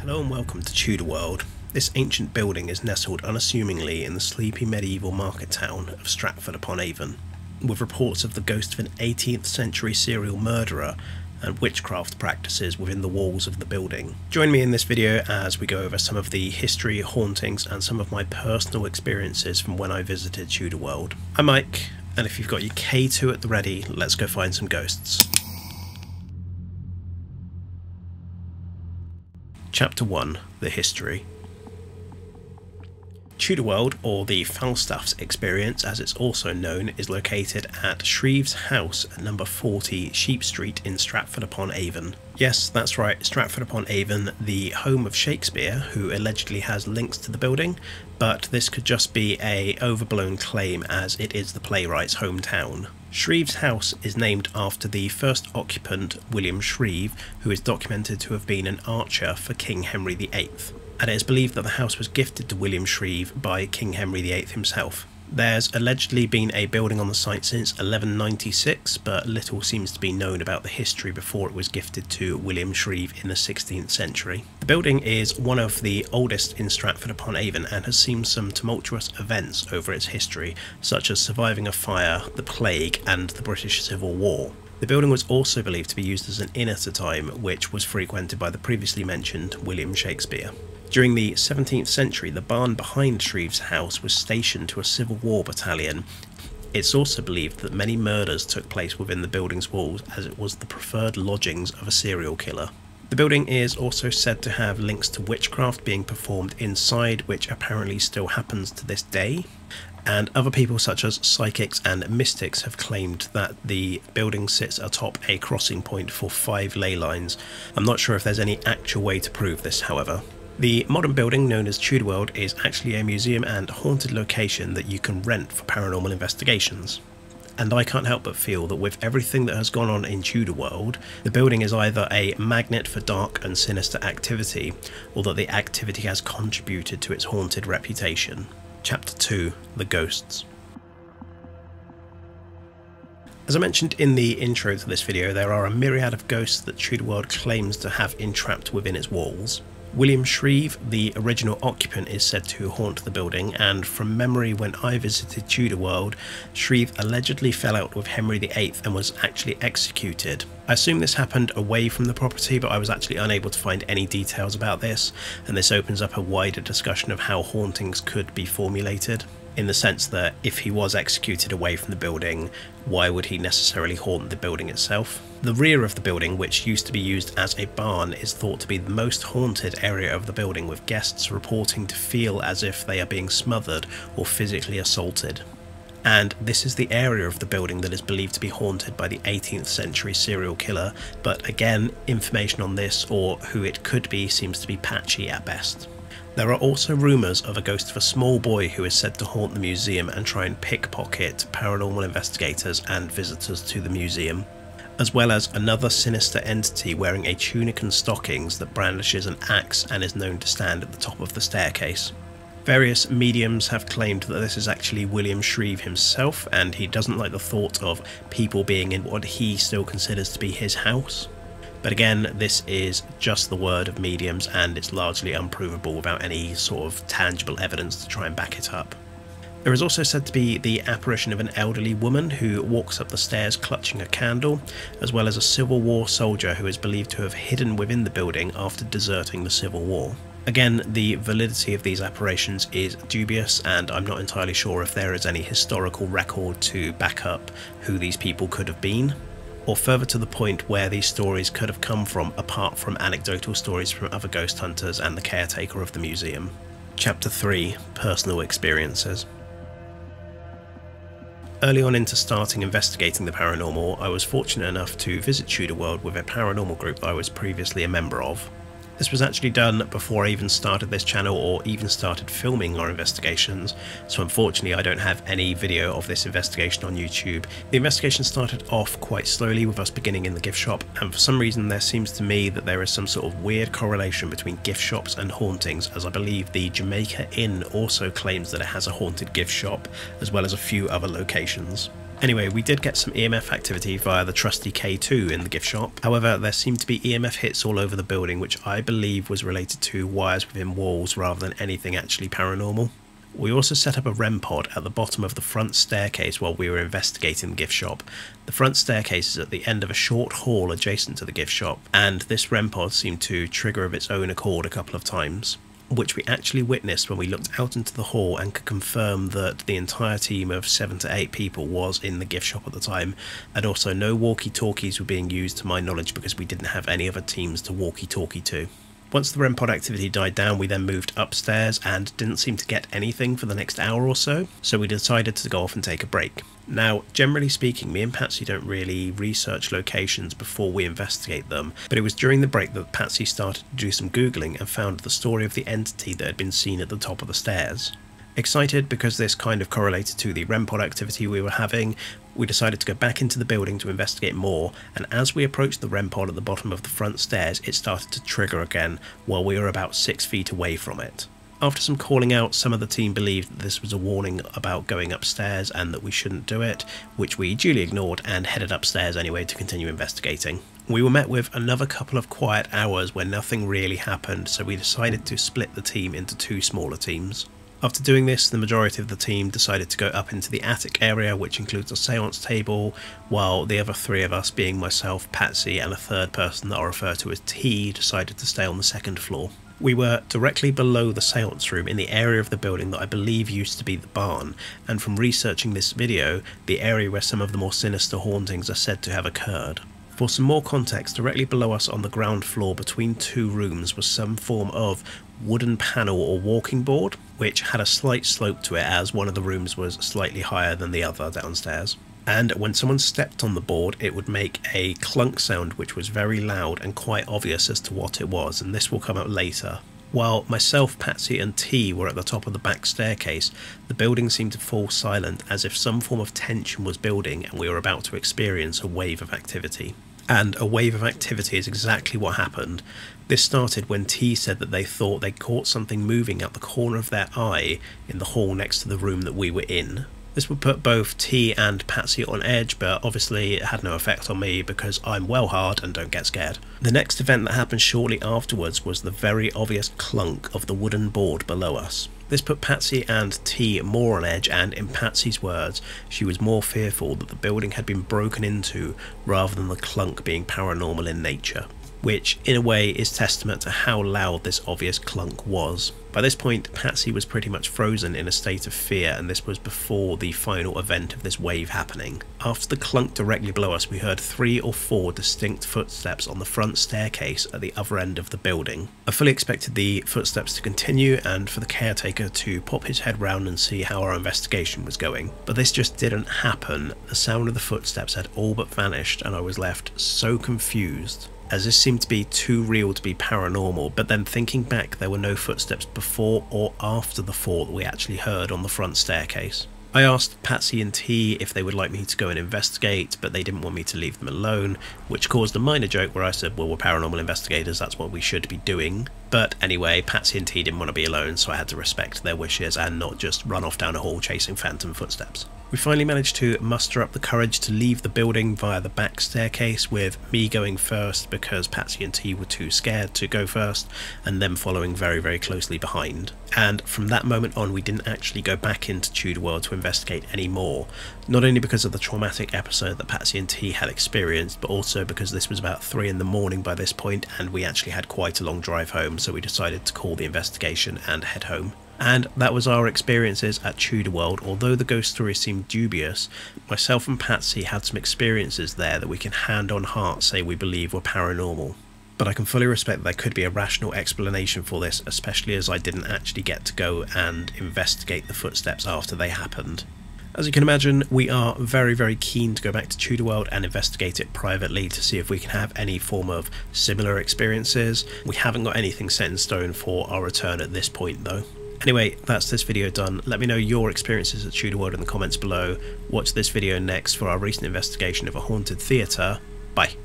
Hello and welcome to Tudor World. This ancient building is nestled unassumingly in the sleepy medieval market town of Stratford upon Avon, with reports of the ghost of an 18th century serial murderer and witchcraft practices within the walls of the building. Join me in this video as we go over some of the history, hauntings, and some of my personal experiences from when I visited Tudor World. I'm Mike, and if you've got your K2 at the ready, let's go find some ghosts. Chapter 1 The History Tudor World, or the Falstaff's Experience as it's also known, is located at Shreve's House at number 40 Sheep Street in Stratford upon Avon. Yes, that's right, Stratford upon Avon, the home of Shakespeare, who allegedly has links to the building, but this could just be a overblown claim as it is the playwright's hometown. Shreve's house is named after the first occupant, William Shreve, who is documented to have been an archer for King Henry VIII and it is believed that the house was gifted to William Shreve by King Henry VIII himself. There's allegedly been a building on the site since 1196, but little seems to be known about the history before it was gifted to William Shreve in the 16th century. The building is one of the oldest in Stratford upon Avon and has seen some tumultuous events over its history, such as surviving a fire, the plague, and the British Civil War. The building was also believed to be used as an inn at a time, which was frequented by the previously mentioned William Shakespeare. During the 17th century, the barn behind Shreve's house was stationed to a Civil War battalion. It's also believed that many murders took place within the building's walls as it was the preferred lodgings of a serial killer. The building is also said to have links to witchcraft being performed inside, which apparently still happens to this day. And other people, such as psychics and mystics, have claimed that the building sits atop a crossing point for five ley lines. I'm not sure if there's any actual way to prove this, however. The modern building known as Tudor World is actually a museum and haunted location that you can rent for paranormal investigations. And I can't help but feel that with everything that has gone on in Tudor World, the building is either a magnet for dark and sinister activity, or that the activity has contributed to its haunted reputation. Chapter 2 The Ghosts as I mentioned in the intro to this video, there are a myriad of ghosts that Tudor World claims to have entrapped within its walls. William Shreve, the original occupant, is said to haunt the building, and from memory, when I visited Tudor World, Shreve allegedly fell out with Henry VIII and was actually executed. I assume this happened away from the property, but I was actually unable to find any details about this, and this opens up a wider discussion of how hauntings could be formulated in the sense that if he was executed away from the building, why would he necessarily haunt the building itself? The rear of the building, which used to be used as a barn, is thought to be the most haunted area of the building, with guests reporting to feel as if they are being smothered or physically assaulted. And this is the area of the building that is believed to be haunted by the 18th century serial killer, but again, information on this or who it could be seems to be patchy at best. There are also rumours of a ghost of a small boy who is said to haunt the museum and try and pickpocket paranormal investigators and visitors to the museum, as well as another sinister entity wearing a tunic and stockings that brandishes an axe and is known to stand at the top of the staircase. Various mediums have claimed that this is actually William Shreve himself, and he doesn't like the thought of people being in what he still considers to be his house. But again, this is just the word of mediums and it's largely unprovable without any sort of tangible evidence to try and back it up. There is also said to be the apparition of an elderly woman who walks up the stairs clutching a candle, as well as a Civil War soldier who is believed to have hidden within the building after deserting the Civil War. Again, the validity of these apparitions is dubious, and I'm not entirely sure if there is any historical record to back up who these people could have been or further to the point where these stories could have come from apart from anecdotal stories from other ghost hunters and the caretaker of the museum. Chapter 3 Personal Experiences Early on into starting investigating the paranormal, I was fortunate enough to visit Tudor World with a paranormal group that I was previously a member of. This was actually done before I even started this channel or even started filming our investigations, so unfortunately I don't have any video of this investigation on YouTube. The investigation started off quite slowly with us beginning in the gift shop, and for some reason there seems to me that there is some sort of weird correlation between gift shops and hauntings, as I believe the Jamaica Inn also claims that it has a haunted gift shop, as well as a few other locations. Anyway, we did get some EMF activity via the trusty K2 in the gift shop. However, there seemed to be EMF hits all over the building, which I believe was related to wires within walls rather than anything actually paranormal. We also set up a REM pod at the bottom of the front staircase while we were investigating the gift shop. The front staircase is at the end of a short hall adjacent to the gift shop, and this REM pod seemed to trigger of its own accord a couple of times which we actually witnessed when we looked out into the hall and could confirm that the entire team of seven to eight people was in the gift shop at the time, and also no walkie talkies were being used to my knowledge because we didn't have any other teams to walkie talkie to. Once the REM pod activity died down, we then moved upstairs and didn't seem to get anything for the next hour or so, so we decided to go off and take a break. Now, generally speaking, me and Patsy don't really research locations before we investigate them, but it was during the break that Patsy started to do some Googling and found the story of the entity that had been seen at the top of the stairs. Excited because this kind of correlated to the REM pod activity we were having, we decided to go back into the building to investigate more, and as we approached the REM pod at the bottom of the front stairs, it started to trigger again while we were about six feet away from it. After some calling out, some of the team believed that this was a warning about going upstairs and that we shouldn't do it, which we duly ignored and headed upstairs anyway to continue investigating. We were met with another couple of quiet hours where nothing really happened, so we decided to split the team into two smaller teams. After doing this, the majority of the team decided to go up into the attic area, which includes a seance table, while the other three of us, being myself, Patsy, and a third person that I'll refer to as T, decided to stay on the second floor. We were directly below the seance room in the area of the building that I believe used to be the barn, and from researching this video, the area where some of the more sinister hauntings are said to have occurred. For some more context, directly below us on the ground floor between two rooms was some form of wooden panel or walking board, which had a slight slope to it as one of the rooms was slightly higher than the other downstairs. And when someone stepped on the board, it would make a clunk sound which was very loud and quite obvious as to what it was, and this will come up later. While myself, Patsy, and T were at the top of the back staircase, the building seemed to fall silent as if some form of tension was building and we were about to experience a wave of activity and a wave of activity is exactly what happened. This started when T said that they thought they caught something moving out the corner of their eye in the hall next to the room that we were in. This would put both T and Patsy on edge, but obviously it had no effect on me because I'm well hard and don't get scared. The next event that happened shortly afterwards was the very obvious clunk of the wooden board below us. This put Patsy and T more on edge, and in Patsy's words, she was more fearful that the building had been broken into rather than the clunk being paranormal in nature which in a way is testament to how loud this obvious clunk was. By this point, Patsy was pretty much frozen in a state of fear, and this was before the final event of this wave happening. After the clunk directly below us, we heard three or four distinct footsteps on the front staircase at the other end of the building. I fully expected the footsteps to continue and for the caretaker to pop his head round and see how our investigation was going, but this just didn't happen. The sound of the footsteps had all but vanished, and I was left so confused as this seemed to be too real to be paranormal, but then thinking back, there were no footsteps before or after the fall that we actually heard on the front staircase. I asked Patsy and T if they would like me to go and investigate, but they didn't want me to leave them alone, which caused a minor joke where I said, well, we're paranormal investigators, that's what we should be doing. But anyway, Patsy and T didn't want to be alone, so I had to respect their wishes and not just run off down a hall chasing phantom footsteps. We finally managed to muster up the courage to leave the building via the back staircase, with me going first because Patsy and T were too scared to go first, and them following very, very closely behind. And from that moment on, we didn't actually go back into Tudor World to investigate anymore, not only because of the traumatic episode that Patsy and T had experienced, but also because this was about 3 in the morning by this point, and we actually had quite a long drive home, so we decided to call the investigation and head home. And that was our experiences at Tudor World. Although the ghost story seemed dubious, myself and Patsy had some experiences there that we can hand on heart say we believe were paranormal. But I can fully respect that there could be a rational explanation for this, especially as I didn't actually get to go and investigate the footsteps after they happened. As you can imagine, we are very, very keen to go back to Tudor World and investigate it privately to see if we can have any form of similar experiences. We haven't got anything set in stone for our return at this point though. Anyway, that's this video done. Let me know your experiences at Tudor World in the comments below. Watch this video next for our recent investigation of a haunted theatre. Bye.